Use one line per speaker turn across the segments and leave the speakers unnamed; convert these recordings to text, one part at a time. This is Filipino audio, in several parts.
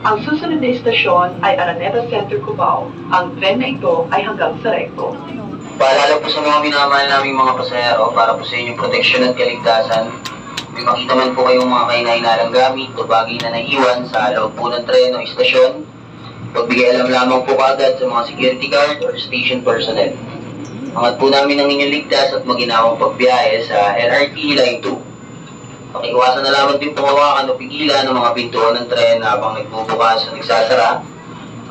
Ang susunod na istasyon ay Araneta Center, Cubao. Ang tren na ito ay hanggang sa Recto.
Paalala po sa mga minamahal naming mga pasahero para po sa inyong proteksyon at kaligtasan. May makita man po kayong mga kainahinalang gamit o bagay na naiwan sa loob po ng tren o istasyon. Pagbigay alam lamang po kaagad sa mga security guard or station personnel. Angat po namin ang inyong ligtas at maginawang pagbiyahe sa LRT Line 2. Pakiwasan na lamang din pumawakan o pigilan ng mga pintuan ng tren habang nagbubukas o nagsasara.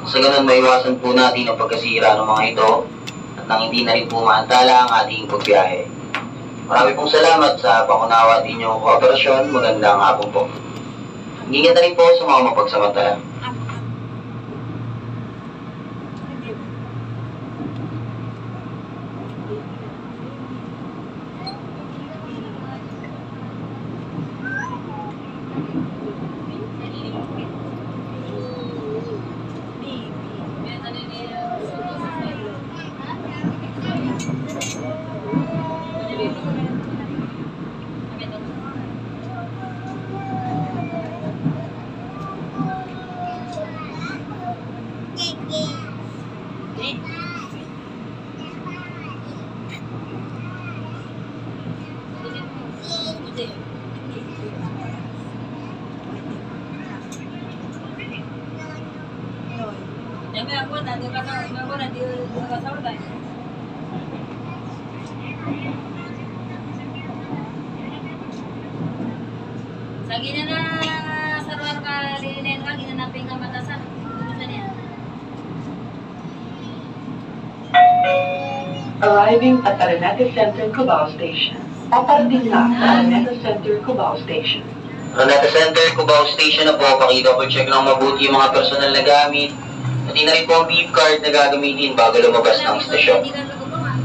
Sa ganun, maiwasan po natin ang pagkasira ng mga ito at nang hindi na rin po maantala ang ating pagbiyahe. Marami pong salamat sa pangunawa at inyong kooperasyon. Magandang hapon po. Ingat na rin po sa mga mapagsamantala.
Arriving at Aranate Center Cubao Station. Sa Araneta Center, Cubao Station.
Raneta Center, Cubao Station na po. Pakita po check lang mabuti yung mga personal na gamit. Pati na rin po ang beep card na gagamitin bago lumabas ng istasyon.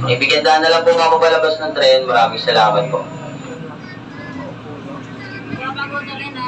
Ibigyan daan na lang po mga papalabas ng tren. Maraming salamat po.
Kaya pagod na rin na